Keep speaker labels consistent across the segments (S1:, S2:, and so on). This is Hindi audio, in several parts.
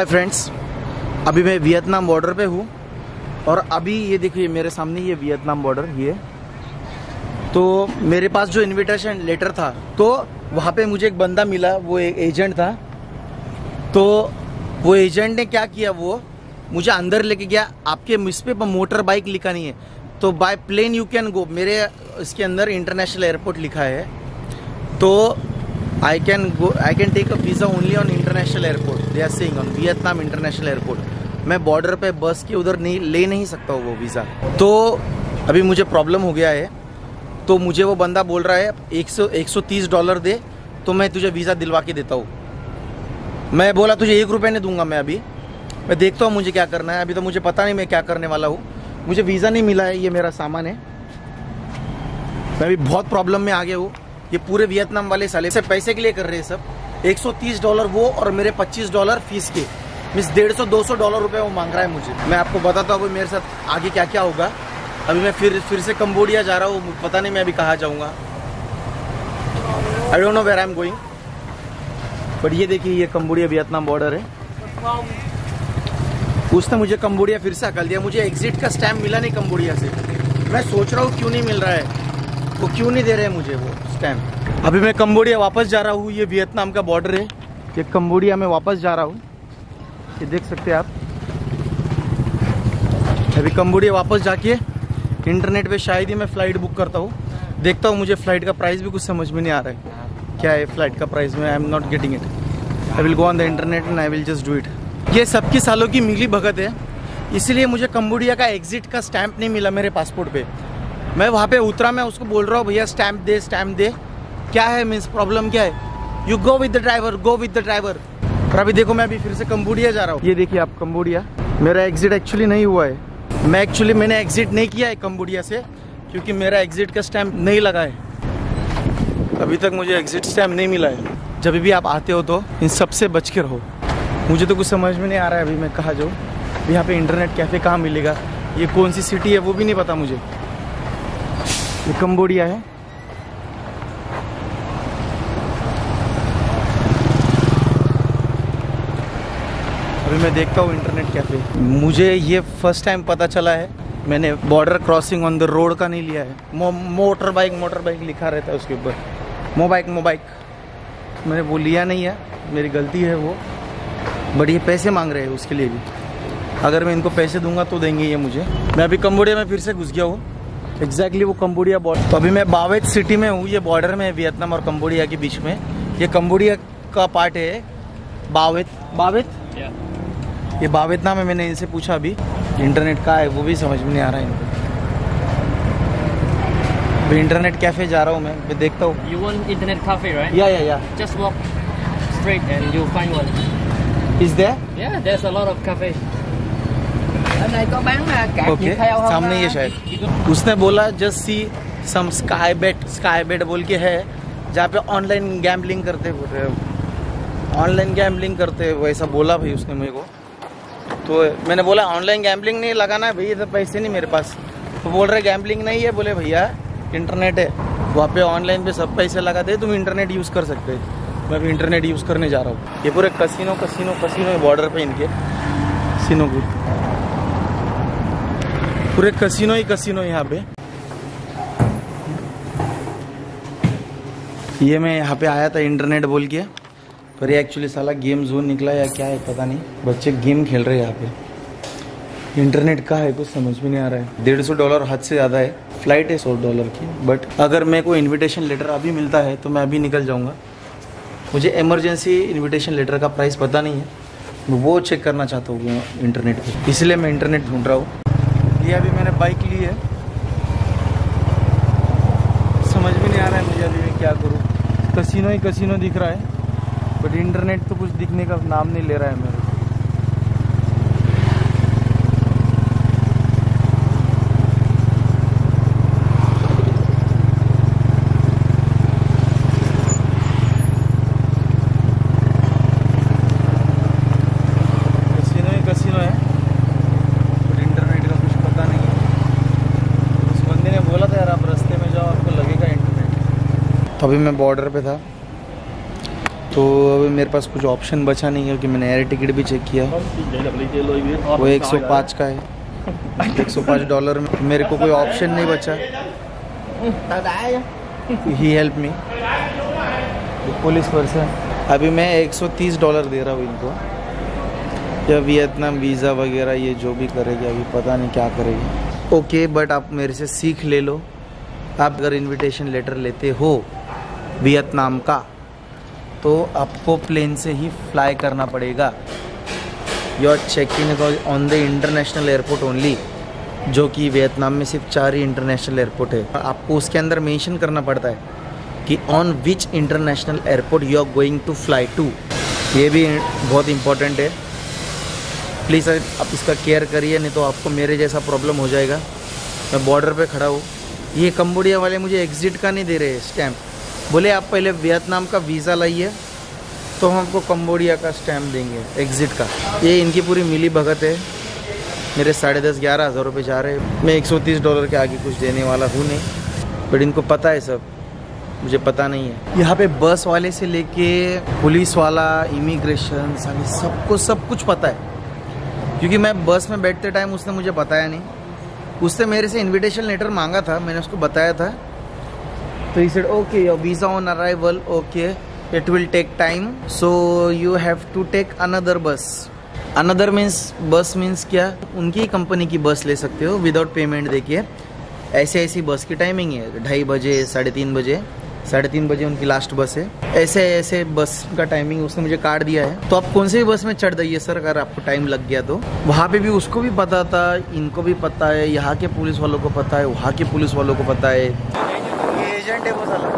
S1: हाय फ्रेंड्स अभी मैं वियतनाम बॉर्डर पे हूँ और अभी ये देखिए, मेरे सामने ये वियतनाम बॉर्डर ये। तो मेरे पास जो इनविटेशन लेटर था तो वहाँ पे मुझे एक बंदा मिला, वो एक एजेंट था। तो वो एजेंट ने क्या किया, वो मुझे अंदर लेके गया। आपके मिस पे मोटर बाइक लिखा नहीं है। तो by plane you can go मेरे इसके अंदर इंटरनेशनल एयरपोर्ट लिखा है। तो I can go I can take a visa only on international airport they are saying on Vietnam international airport मैं बॉर्डर पे बस के उधर नहीं, ले नहीं सकता हूँ वो वीज़ा तो अभी मुझे प्रॉब्लम हो गया है. तो मुझे वो बंदा बोल रहा है, एक सौ एक सौ तीस डॉलर दे तो मैं तुझे वीज़ा दिलवा के देता हूँ. मैं बोला, तुझे एक रुपये नहीं दूँगा मैं अभी. मैं देखता हूँ मुझे क्या करना है. अभी तो मुझे पता नहीं मैं क्या करने वाला हूँ. मुझे वीज़ा नहीं मिला है, ये मेरा सामान है. मैं अभी बहुत प्रॉब्लम में आ गया हूँ. ये पूरे वियतनाम वाले साले से पैसे के लिए कर रहे हैं सब. 130 डॉलर वो और मेरे 25 डॉलर फ़ीस के। मीन्स डेढ़ सौ, दो सौ डॉलर रुपए वो मांग रहा है मुझे। मैं आपको बताता हूँ मेरे साथ आगे क्या क्या होगा। अभी मैं फिर फिर से कम्बोडिया जा रहा हूँ पता नहीं मैं अभी कहाँ जाऊँगा। I don't know where I am going but ये देखिए, ये कम्बोडिया वियतनाम बॉर्डर है। उसने मुझे कम्बोडिया फिर से हकल दिया। मुझे एग्जिट का स्टैम्प मिला नहीं कम्बोडिया से। मैं सोच रहा हूँ क्यों नहीं मिल रहा है। वो क्यों नहीं दे रहे मुझे वो? स्टैम्प अभी मैं कम्बोडिया वापस जा रहा हूँ, ये वियतनाम का बॉर्डर है। ये कम्बोडिया में वापस जा रहा हूँ। ये देख सकते हैं आप। अभी कम्बोडिया वापस जाके इंटरनेट पे शायद ही मैं फ़्लाइट बुक करता हूँ। देखता हूँ मुझे फ़्लाइट का प्राइस भी कुछ समझ में नहीं आ रहा है। क्या है फ़्लाइट का प्राइस में? I am not getting it I will go on the internet and I will just do it ये सबकी सालों की मिली भगत है। इसलिए मुझे कम्बोडिया का एग्जिट का स्टैंप नहीं मिला मेरे पासपोर्ट पे। मैं वहाँ पे उतरा, मैं उसको बोल रहा हूँ, भैया स्टैम्प दे स्टैंप दे। क्या है मीन्स प्रॉब्लम क्या है? You go with the driver go with the driver और अभी देखो, मैं अभी फिर से कम्बोडिया जा रहा हूँ। ये देखिए आप, कम्बोडिया। मेरा एग्जिट एक्चुअली नहीं हुआ है। मैं एक्चुअली मैंने एग्जिट नहीं किया है कम्बोडिया से, क्योंकि मेरा एग्जिट का स्टैम्प नहीं लगा है। अभी तक मुझे एग्जिट स्टैम्प नहीं मिला है। जब भी आप आते हो तो इन सबसे बच के रहो। मुझे तो कुछ समझ में नहीं आ रहा है अभी मैं कहाँ जाऊँ। यहाँ पे इंटरनेट कैफ़े कहाँ मिलेगा? ये कौन सी सिटी है वो भी नहीं पता मुझे। ये कम्बोडिया है। अभी मैं देखता हूँ इंटरनेट कैफ़े मुझे ये फ़र्स्ट टाइम पता चला है। मैंने border crossing on the road का नहीं लिया है। मो, मोटर बाइक मोटर बाइक लिखा रहता है उसके ऊपर। मो बाइक मो बाइक मैंने वो लिया नहीं है। मेरी गलती है वो। बट ये पैसे मांग रहे हैं उसके लिए भी। अगर मैं इनको पैसे दूँगा तो देंगे ये मुझे। मैं अभी कम्बोडिया में फिर से घुस गया हूँ। एग्जैक्टली exactly वो कम्बोडिया बॉर्डर तो अभी मैं बावेत सिटी में हूँ ये बॉर्डर में वियतनाम और कम्बोडिया के बीच में। ये कम्बोडिया का पार्ट है बावेत बावेत ये बावेत नाम है मैंने इनसे पूछा अभी। इंटरनेट का है वो भी समझ में नहीं आ रहा है इनको। अभी इंटरनेट कैफ़े जा रहा हूँ मैं मैं देखता हूँ।
S2: You want internet cafe, right?
S1: या या या
S2: Just walk straight and you'll find one.
S1: Is there
S2: Yeah, there's a lot of cafes.
S3: Ở đây có bán cạc
S1: okay
S3: như theo không
S1: सामने ये शायद उसने बोला just see some Sky Bet Sky Bet बोल के है जहाँ पे ऑनलाइन गैम्बलिंग करते ऑनलाइन गैम्बलिंग करते वैसा बोला भाई उसने मेरे को। तो मैंने बोला ऑनलाइन गैम्बलिंग नहीं लगाना है भैया तो पैसे नहीं मेरे पास। तो बोल रहे गैम्बलिंग नहीं है। बोले भैया इंटरनेट है। वहाँ पे ऑनलाइन पे सब पैसे लगा दे तुम इंटरनेट यूज़ कर सकते मैं अभी इंटरनेट यूज़ करने जा रहा हूँ। ये पूरे कसिनो कसिनो कसिनो बॉर्डर पे इनके। सिनो की। पूरे कसिनो ही कसिनो यहाँ पे। ये मैं यहाँ पे आया था इंटरनेट बोल के, पर ये एक्चुअली साला गेम जोन निकला या क्या है पता नहीं। बच्चे गेम खेल रहे हैं यहाँ पे। इंटरनेट का है कुछ समझ में नहीं आ रहा है। डेढ़ सौ डॉलर हद से ज़्यादा है। फ़्लाइट है सौ डॉलर की। बट अगर मेरे को इनविटेशन लेटर अभी मिलता है तो मैं अभी निकल जाऊँगा। मुझे इमरजेंसी इनविटेशन लेटर का प्राइस पता नहीं है। वो चेक करना चाहता हूँ इंटरनेट पर इसलिए मैं इंटरनेट ढूंढ रहा हूँ। ये अभी मैंने बाइक ली है। समझ भी नहीं आ रहा है मुझे अभी मैं क्या करूँ। कसिनो ही कसिनो दिख रहा है बट इंटरनेट तो कुछ दिखने का नाम नहीं ले रहा है मेरे को कसिनो ही कसिनो है बट इंटरनेट का कुछ पता नहीं है उस बंदे ने बोला था यार आप रास्ते में जाओ आपको लगेगा इंटरनेट तो अभी मैं बॉर्डर पे था। तो अभी मेरे पास कुछ ऑप्शन बचा नहीं है क्योंकि मैंने एयर टिकट भी चेक किया। वो 105 का है। 105 डॉलर में। मेरे को कोई ऑप्शन नहीं बचा। He help me police person अभी मैं 130 डॉलर दे रहा हूँ इनको। या वियतनाम वीज़ा वगैरह ये जो भी करेगी अभी पता नहीं क्या करेगी। ओके बट आप मेरे से सीख ले लो। आप अगर इनविटेशन लेटर लेते हो वियतनाम का। तो आपको प्लेन से ही फ्लाई करना पड़ेगा। Your check in on the international airport only जो कि वियतनाम में सिर्फ़ चार ही इंटरनेशनल एयरपोर्ट है। आपको उसके अंदर मेंशन करना पड़ता है कि on which international airport you are going to fly to ये भी बहुत इंपॉर्टेंट है। प्लीज़ आप इसका केयर करिए, नहीं तो आपको मेरे जैसा प्रॉब्लम हो जाएगा। मैं बॉर्डर पे खड़ा हूँ। ये कम्बोडिया वाले मुझे एग्ज़िट का नहीं दे रहे स्टैम्प बोले, आप पहले वियतनाम का वीज़ा लाइए तो हम आपको कम्बोडिया का स्टैम्प देंगे, एग्ज़िट का। ये इनकी पूरी मिली भगत है। मेरे साढ़े दस, ग्यारह हज़ार रुपये जा रहे मैं 130 डॉलर के आगे कुछ देने वाला हूँ नहीं, बट इनको पता है सब। मुझे पता नहीं है। यहाँ पे बस वाले से लेके पुलिस वाला, इमिग्रेशन, सारी सबको सब कुछ पता है। क्योंकि मैं बस में बैठते टाइम उसने मुझे बताया नहीं। उसने मेरे से इनविटेशन लेटर मांगा था, मैंने उसको बताया था। तो he said okay your visa on arrival okay it will take time so you have to take another bus another means bus means क्या? उनकी कंपनी की बस ले सकते हो विदाउट पेमेंट देखिए। ऐसे ऐसी बस की टाइमिंग है। ढाई बजे, साढ़े तीन बजे, साढ़े तीन बजे उनकी लास्ट बस है। ऐसे ऐसे बस का टाइमिंग उसने मुझे कार्ड दिया है। तो आप कौन से भी बस में चढ़ जाइए सर अगर आपको टाइम लग गया तो। वहाँ पे भी उसको भी पता था, इनको भी पता है, यहाँ के पुलिस वालों को पता है, वहाँ के पुलिस वालों को पता है ये एजेंट है वो साला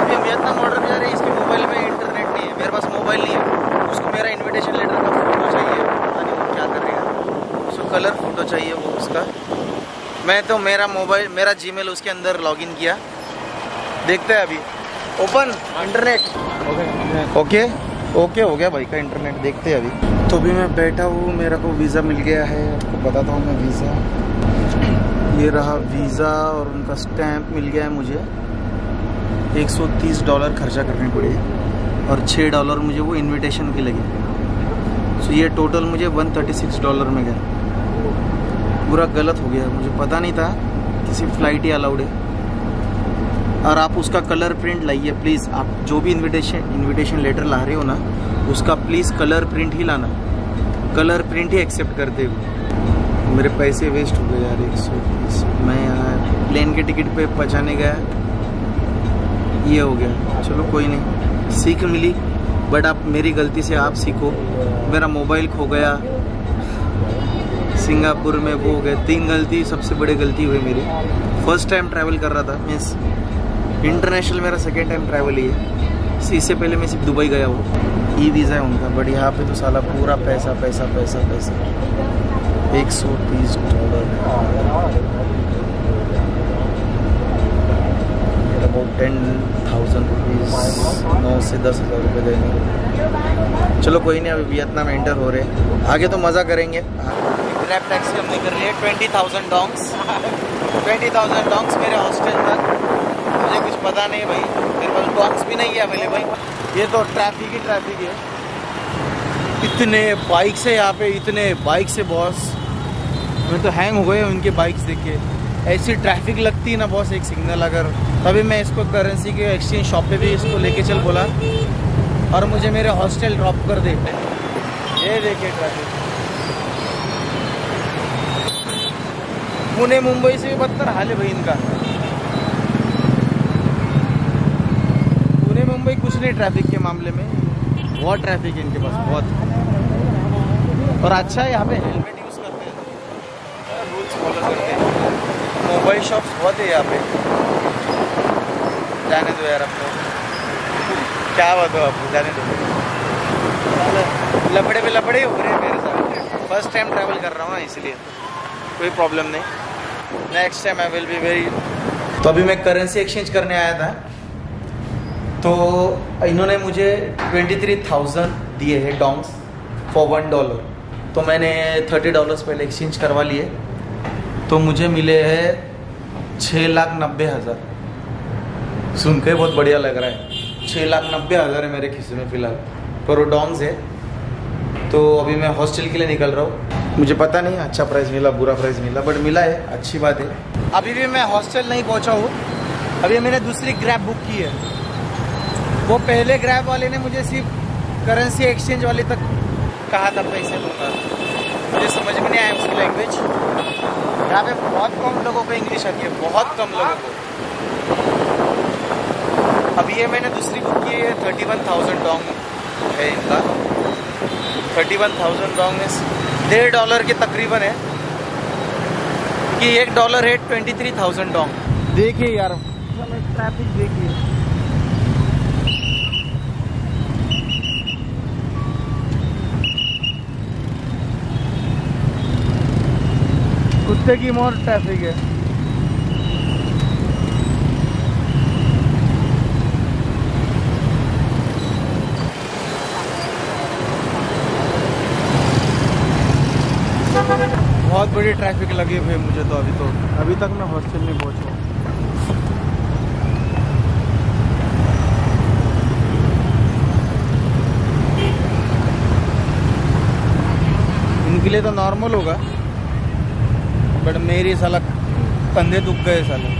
S1: अभी हम वियतनाम ऑर्डर पे जा रहे हैं इसके मोबाइल में इंटरनेट नहीं है मेरे पास मोबाइल नहीं है उसको मेरा इनविटेशन लेटर का फ़ोटो चाहिए पता नहीं वो क्या करेगा उसको कलर फ़ोटो चाहिए वो उसका। मैं तो मेरा मोबाइल, मेरा जीमेल उसके अंदर लॉगिन किया। देखते हैं अभी। ओपन इंटरनेट ओके ओके हो गया भाई का इंटरनेट देखते हैं अभी। तो भी मैं बैठा हूँ, मेरा को वीज़ा मिल गया है। आपको बताता हूँ मैं वीज़ा ये रहा वीज़ा और उनका स्टैम्प मिल गया है मुझे। 130 डॉलर खर्चा करने पड़े। और 6 डॉलर मुझे वो इनविटेशन के लगे। सो ये टोटल मुझे 136 डॉलर में गया। पूरा गलत हो गया, मुझे पता नहीं था किसी फ़्लाइट ही अलाउड है। और आप उसका कलर प्रिंट लाइए प्लीज़ आप जो भी इनविटेशन इनविटेशन लेटर ला रहे हो ना, उसका प्लीज़ कलर प्रिंट ही लाना। कलर प्रिंट ही एक्सेप्ट करते हो मेरे पैसे वेस्ट हो गए यार, एक सौ बीस मैं यहाँ प्लेन के टिकट पे पहुँचाने गया। ये हो गया। चलो कोई नहीं, सीख मिली। बट आप मेरी गलती से आप सीखो। मेरा मोबाइल खो गया। सिंगापुर में वो हो गया तीन गलती, सबसे बड़ी गलती हुई मेरी। फ़र्स्ट टाइम ट्रैवल कर रहा था मीन्स इंटरनेशनल मेरा सेकेंड टाइम ट्रैवल ही है। इससे पहले मैं सिर्फ़ दुबई गया हूँ ई वीज़ा है उनका बट यहाँ पे तो साला पूरा पैसा पैसा पैसा पैसा। एक सौ तीस dollar about ten thousand rupees नौ से दस हज़ार रुपये देंगे चलो कोई नहीं, अभी वियतनाम एंटर हो रहे आगे तो मज़ा करेंगे। ग्रैप टैक्सी हमने कर लिया twenty thousand dongs twenty thousand dongs मेरे हॉस्टल तक मुझे कुछ पता नहीं भाई. मेरे पास डोंग्स भी नहीं है अवेलेबल ये तो ट्रैफ़िक ही ट्रैफ़िक है. इतने बाइक से यहाँ पे, इतने बाइक से बॉस मैं तो हैंग हो गए उनके बाइक्स देख के. ऐसी ट्रैफ़िक लगती है ना बॉस एक सिग्नल अगर. तभी मैं इसको करेंसी के एक्सचेंज शॉप पे भी इसको लेके चल बोला. और मुझे मेरे हॉस्टल ड्रॉप कर दे. ये देखिए ट्रैफ़िक पुणे मुंबई से भी बदतर हाल है भाई इनका। पुणे मुंबई कुछ नहीं ट्रैफ़िक के मामले में। बहुत ट्रैफ़िक है इनके पास, बहुत। और अच्छा है यहाँ पे। हेलमेट यूज़ करते हैं। रूल्स फॉलो करते हैं। मोबाइल शॉप्स बहुत है यहाँ पे। जाने दो यार आपको क्या बात हो आपको जाने दो। लपड़े पे लपड़े हो रहे हैं मेरे साथ। फ़र्स्ट टाइम ट्रैवल कर रहा हूँ इसलिए। कोई प्रॉब्लम नहीं। Next time I will be very तो अभी मैं करेंसी एक्सचेंज करने आया था। तो इन्होंने मुझे ट्वेंटी थ्री थाउज़ेंड दिए हैं डोंग्स फॉर वन डॉलर तो मैंने थर्टी डॉलर्स पहले एक्सचेंज करवा लिए। तो मुझे मिले हैं छः लाख नब्बे हज़ार। सुन के बहुत बढ़िया लग रहा है। छः लाख नब्बे हज़ार है मेरे खिस्से में फ़िलहाल। पर वो डॉन्स है। तो अभी मैं हॉस्टल के लिए निकल रहा हूँ। मुझे पता नहीं अच्छा प्राइस मिला, बुरा प्राइस मिला बट मिला है, अच्छी बात है। अभी भी मैं हॉस्टल नहीं पहुँचा हूँ। अभी मैंने दूसरी ग्रैब बुक की है। वो पहले ग्रैब वाले ने मुझे सिर्फ़ करेंसी एक्सचेंज वाले तक कहा था पैसे दूँगा मुझे समझ में नहीं आया उसकी लैंग्वेज यहाँ पे बहुत कम लोगों को इंग्लिश आती है, बहुत कम लोगों को। अभी ये मैंने दूसरी बुक की है थर्टी वन थाउज़ेंड डोंग है इनका। थर्टी वन थाउज़ेंड डोंग में डेढ़ डॉलर के तकरीबन है कि एक डॉलर है ट्वेंटी थ्री थाउज़ेंड डॉन्ग देखिए यार। ट्रैफ़िक देखिए कुत्ते की मोर ट्रैफ़िक है। बहुत बड़ी ट्रैफ़िक लगी हुई है मुझे तो अभी तो। अभी तक मैं हॉस्टल नहीं पहुँचा इनके लिए तो नॉर्मल होगा बट मेरी साला कंधे दुख गए साले।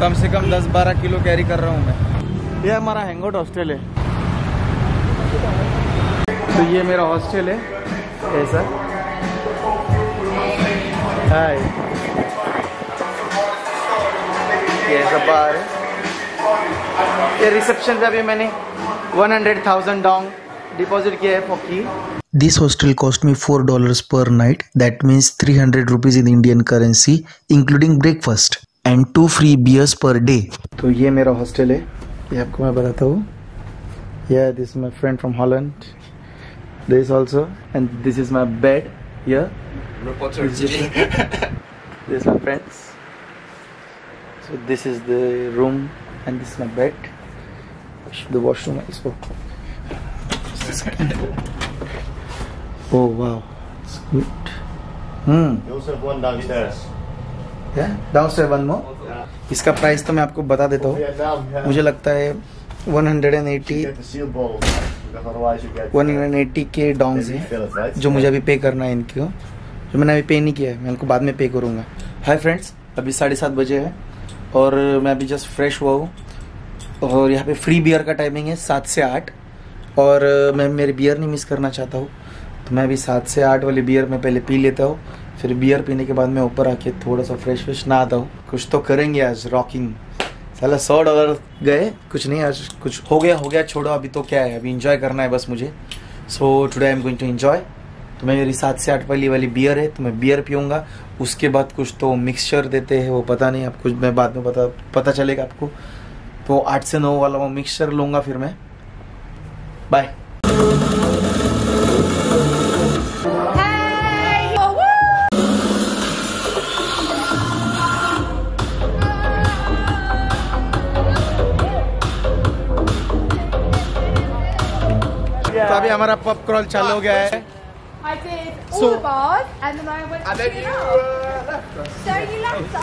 S1: कम से कम 10-12 किलो कैरी कर रहा हूँ मैं। ये हमारा हैंगआउट हॉस्टल है। तो ये मेरा हॉस्टल है। ऐसा। हाय ये सब बाहर है ये रिसेप्शन पे अभी मैंने 100,000 डोंग डिपॉजिट किया है फॉर की
S4: This hostel cost me $4 per night, that means 300 rupees in Indian currency, including breakfast, and two free beers per day.
S1: तो ये मेरा हॉस्टल है ये आपको मैं बताता हूँ yeah this is my friend from Holland this also and this is my bed here this is, this is my friends so this is the room and this is my bed the washroom also oh wow it's good hmm
S3: You also have one downstairs.
S1: yeah downstairs one more इसका प्राइस तो मैं आपको बता देता हूँ
S3: yeah.
S1: मुझे लगता है 180
S3: Get the seal balls. Because otherwise you get.
S1: 180 के
S3: Maybe
S1: हैं? जो मुझे अभी पे करना है इनको जो मैंने अभी पे नहीं किया है। मैं उनको बाद में पे करूँगा। हाय फ्रेंड्स अभी साढ़े सात बजे है और मैं अभी जस्ट फ्रेश हुआ हूँ। और यहाँ पे फ्री बियर का टाइमिंग है सात से आठ। और मैं मेरी बियर नहीं मिस करना चाहता हूँ। तो मैं अभी सात से आठ वाली बियर मैं पहले पी लेता हूँ। फिर बियर पीने के बाद मैं ऊपर आके थोड़ा सा फ्रेश फ्रेश ना आता हूँ। कुछ तो करेंगे आज रॉकिंग साला सौ डॉलर गए, कुछ नहीं, आज कुछ हो गया हो गया, छोड़ो, अभी तो क्या है, अभी इंजॉय करना है बस मुझे। So today I am going to enjoy तो मैं मेरी सात से आठ पहली वाली बियर है तो मैं बियर पीऊँगा। उसके बाद कुछ तो मिक्सचर देते हैं, वो पता नहीं आप कुछ मैं बाद में पता पता चलेगा आपको। तो आठ से नौ वाला वो मिक्सचर लूँगा फिर मैं। बाय तो अभी हमारा पब क्रॉल चालू हो गया है।
S5: I did all
S1: So-
S5: the bars and then I went
S1: And
S5: to
S1: then you, uh, left us.
S5: So you left